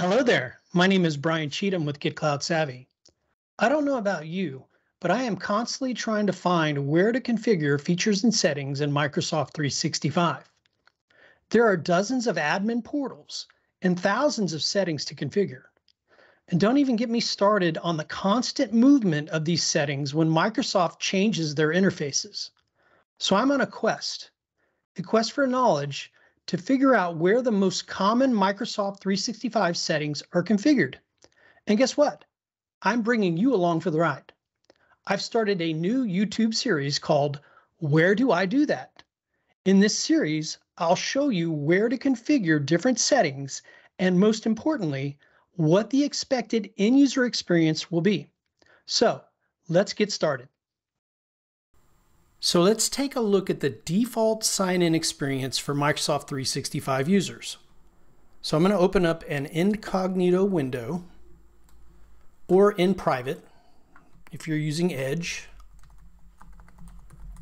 Hello there. My name is Brian Cheatham with Get Cloud Savvy. I don't know about you, but I am constantly trying to find where to configure features and settings in Microsoft 365. There are dozens of admin portals and thousands of settings to configure. And don't even get me started on the constant movement of these settings when Microsoft changes their interfaces. So I'm on a quest, a quest for knowledge to figure out where the most common Microsoft 365 settings are configured. And guess what? I'm bringing you along for the ride. I've started a new YouTube series called Where Do I Do That? In this series, I'll show you where to configure different settings and most importantly, what the expected end user experience will be. So let's get started. So let's take a look at the default sign-in experience for Microsoft 365 users. So I'm going to open up an incognito window or in private if you're using Edge.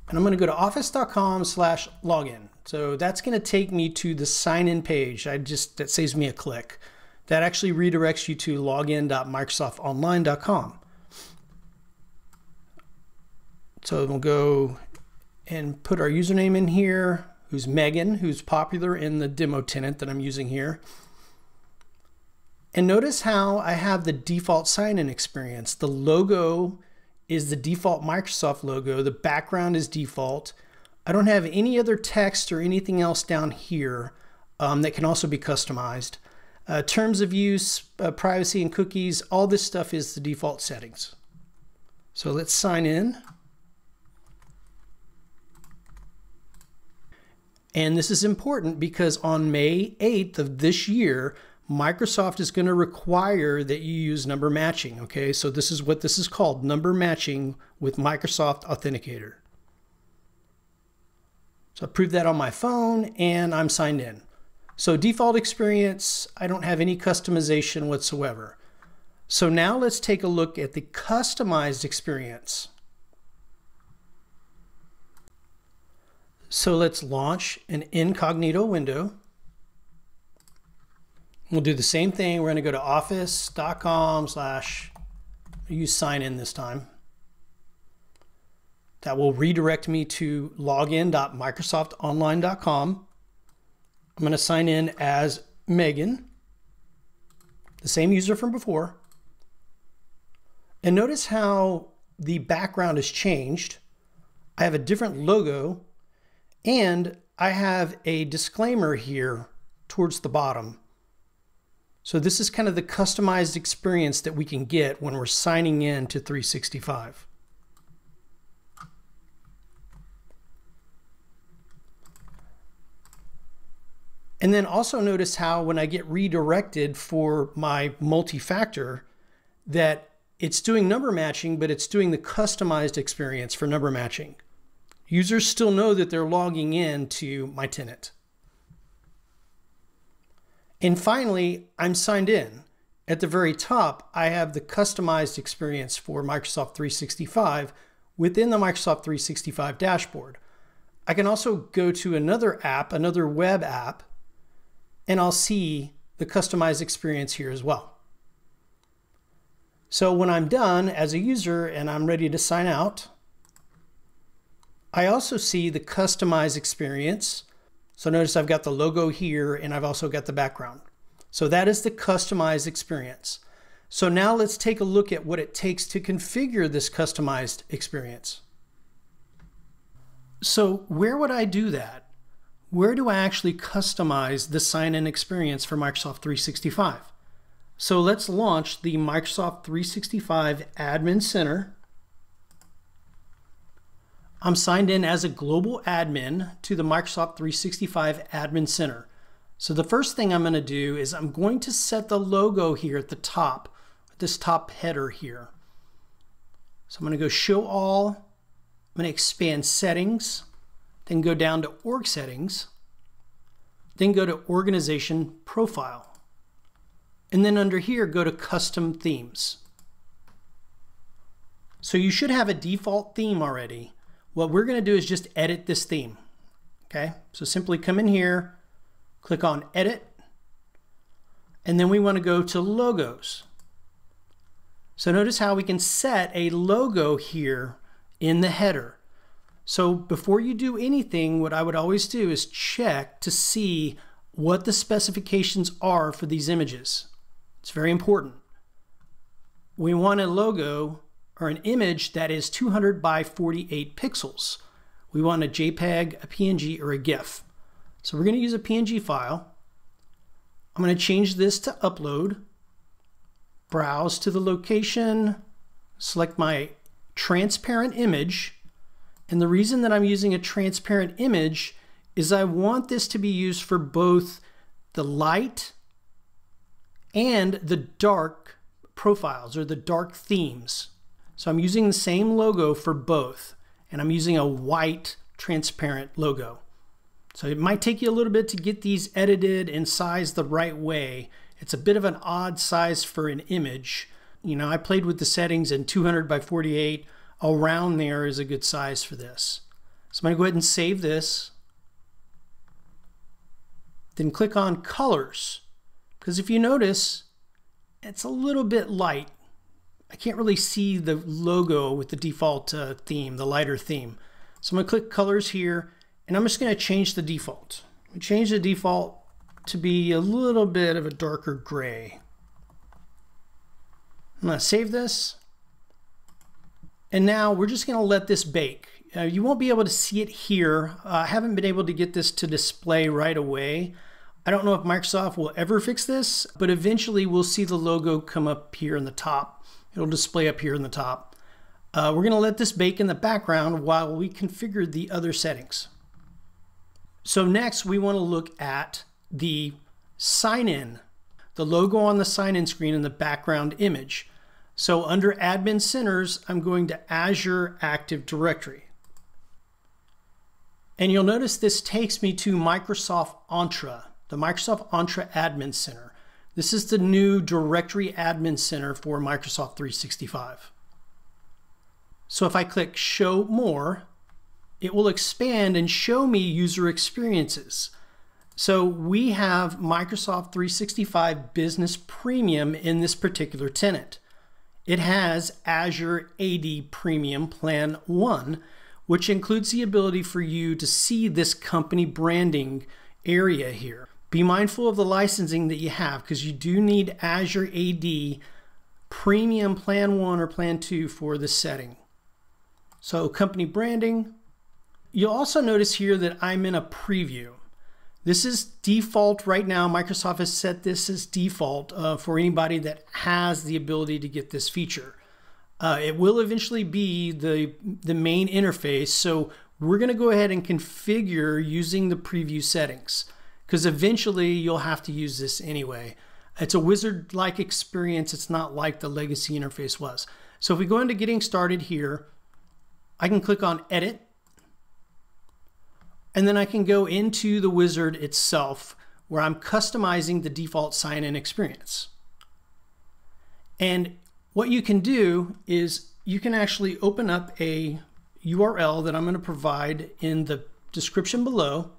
And I'm going to go to office.com slash login. So that's going to take me to the sign in page. I just, that saves me a click. That actually redirects you to login.microsoftonline.com. So we'll go and put our username in here, who's Megan, who's popular in the demo tenant that I'm using here. And notice how I have the default sign-in experience. The logo is the default Microsoft logo. The background is default. I don't have any other text or anything else down here um, that can also be customized. Uh, terms of use, uh, privacy and cookies, all this stuff is the default settings. So let's sign in. And this is important because on May 8th of this year, Microsoft is going to require that you use number matching. Okay, so this is what this is called number matching with Microsoft Authenticator. So I proved that on my phone and I'm signed in. So default experience, I don't have any customization whatsoever. So now let's take a look at the customized experience. So let's launch an incognito window. We'll do the same thing. We're going to go to office.com slash, use sign in this time. That will redirect me to login.microsoftonline.com. I'm going to sign in as Megan, the same user from before. And notice how the background has changed. I have a different logo and I have a disclaimer here towards the bottom. So this is kind of the customized experience that we can get when we're signing in to 365. And then also notice how when I get redirected for my multi-factor that it's doing number matching, but it's doing the customized experience for number matching users still know that they're logging in to my tenant. And finally, I'm signed in. At the very top, I have the customized experience for Microsoft 365 within the Microsoft 365 dashboard. I can also go to another app, another web app, and I'll see the customized experience here as well. So when I'm done as a user and I'm ready to sign out, I also see the customize experience. So notice I've got the logo here and I've also got the background. So that is the customize experience. So now let's take a look at what it takes to configure this customized experience. So where would I do that? Where do I actually customize the sign-in experience for Microsoft 365? So let's launch the Microsoft 365 Admin Center. I'm signed in as a global admin to the Microsoft 365 Admin Center. So the first thing I'm going to do is I'm going to set the logo here at the top, this top header here. So I'm going to go show all. I'm going to expand settings, then go down to org settings, then go to organization profile. And then under here, go to custom themes. So you should have a default theme already what we're going to do is just edit this theme. Okay, so simply come in here, click on edit, And then we want to go to logos. So notice how we can set a logo here in the header. So before you do anything, what I would always do is check to see what the specifications are for these images. It's very important. We want a logo or an image that is 200 by 48 pixels. We want a JPEG, a PNG, or a GIF. So we're going to use a PNG file. I'm going to change this to upload, browse to the location, select my transparent image. And the reason that I'm using a transparent image is I want this to be used for both the light and the dark profiles or the dark themes. So I'm using the same logo for both, and I'm using a white transparent logo. So it might take you a little bit to get these edited and sized the right way. It's a bit of an odd size for an image. You know, I played with the settings in 200 by 48. Around there is a good size for this. So I'm to go ahead and save this. Then click on colors. Because if you notice, it's a little bit light. I can't really see the logo with the default uh, theme, the lighter theme. So I'm to click colors here and I'm just to change the default. Change the default to be a little bit of a darker gray. I'm to save this. And now we're just to let this bake. Uh, you won't be able to see it here. Uh, I haven't been able to get this to display right away. I don't know if Microsoft will ever fix this, but eventually we'll see the logo come up here in the top. It'll display up here in the top. Uh, we're going to let this bake in the background while we configure the other settings. So next we want to look at the sign-in, the logo on the sign-in screen in the background image. So under Admin Centers, I'm going to Azure Active Directory. And you'll notice this takes me to Microsoft Entra the Microsoft Entra Admin Center. This is the new Directory Admin Center for Microsoft 365. So if I click Show More, it will expand and show me user experiences. So we have Microsoft 365 Business Premium in this particular tenant. It has Azure AD Premium Plan 1, which includes the ability for you to see this company branding area here. Be mindful of the licensing that you have because you do need Azure AD Premium Plan 1 or Plan 2 for this setting. So company branding. You'll also notice here that I'm in a preview. This is default right now. Microsoft has set this as default uh, for anybody that has the ability to get this feature. Uh, it will eventually be the, the main interface. So we're going to go ahead and configure using the preview settings because eventually you'll have to use this anyway. It's a wizard-like experience. It's not like the legacy interface was. So if we go into getting started here, I can click on edit and then I can go into the wizard itself where I'm customizing the default sign-in experience. And what you can do is you can actually open up a URL that I'm going to provide in the description below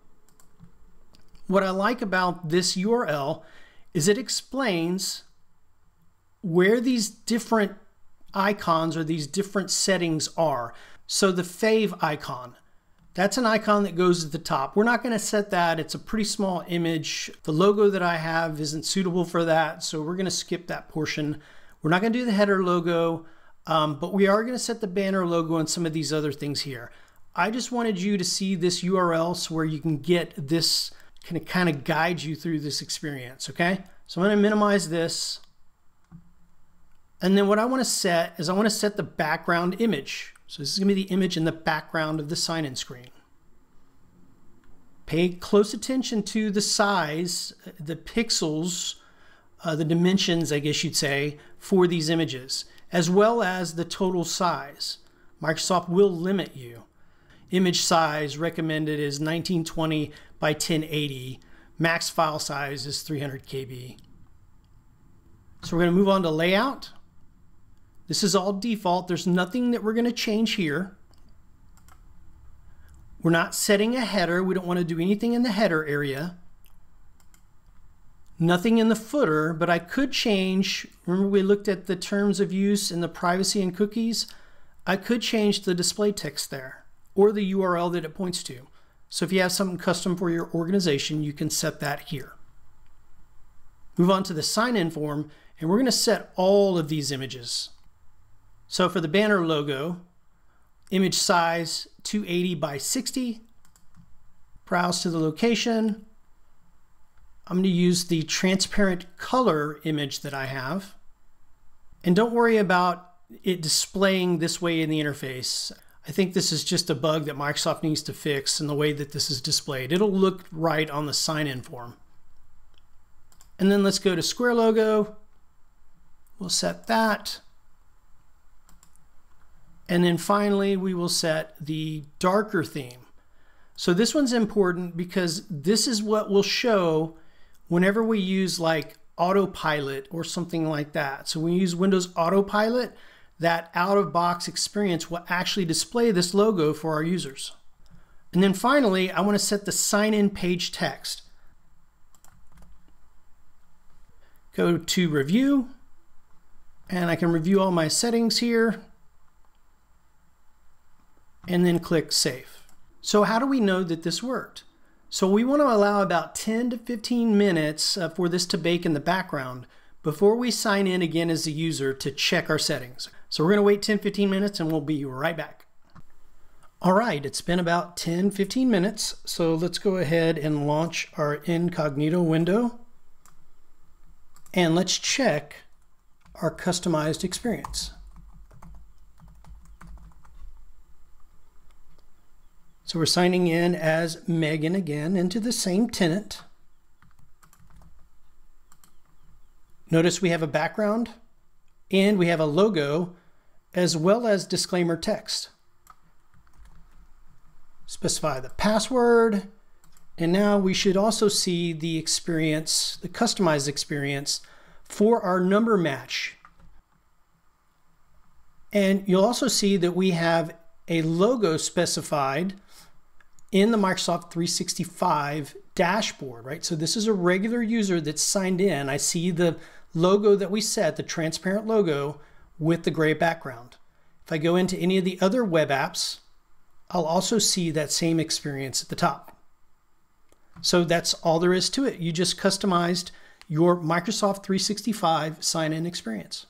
what I like about this URL is it explains where these different icons or these different settings are. So the favicon, that's an icon that goes at the top. We're not going to set that. It's a pretty small image. The logo that I have isn't suitable for that, so we're going to skip that portion. We're not going to do the header logo, um, but we are going to set the banner logo and some of these other things here. I just wanted you to see this URL so where you can get this can kind of guide you through this experience, okay? So I'm going to minimize this. And then what I want to set is I want to set the background image. So this is going to be the image in the background of the sign-in screen. Pay close attention to the size, the pixels, uh, the dimensions, I guess you'd say, for these images, as well as the total size. Microsoft will limit you. Image size recommended is 1920 by 1080. Max file size is 300 KB. So we're going to move on to layout. This is all default. There's nothing that we're going to change here. We're not setting a header. We don't want to do anything in the header area. Nothing in the footer, but I could change. Remember we looked at the terms of use and the privacy and cookies? I could change the display text there or the URL that it points to. So if you have something custom for your organization, you can set that here. Move on to the sign-in form, and we're going to set all of these images. So for the banner logo, image size 280 by 60, browse to the location. I'm going to use the transparent color image that I have. And don't worry about it displaying this way in the interface. I think this is just a bug that Microsoft needs to fix in the way that this is displayed. It'll look right on the sign-in form. And then let's go to Square logo. We'll set that. And then finally, we will set the darker theme. So this one's important because this is what will show whenever we use like autopilot or something like that. So when we use Windows Autopilot, that out-of-box experience will actually display this logo for our users. And then finally, I want to set the sign-in page text. Go to Review, and I can review all my settings here, and then click Save. So how do we know that this worked? So we want to allow about 10 to 15 minutes uh, for this to bake in the background before we sign in again as a user to check our settings. So we're going to wait 10, 15 minutes and we'll be right back. All right, it's been about 10, 15 minutes. So let's go ahead and launch our incognito window. And let's check our customized experience. So we're signing in as Megan again into the same tenant. Notice we have a background and we have a logo as well as disclaimer text. Specify the password, and now we should also see the experience, the customized experience for our number match. And you'll also see that we have a logo specified in the Microsoft 365 dashboard, right? So this is a regular user that's signed in. I see the logo that we set, the transparent logo with the gray background. If I go into any of the other web apps, I'll also see that same experience at the top. So that's all there is to it. You just customized your Microsoft 365 sign-in experience.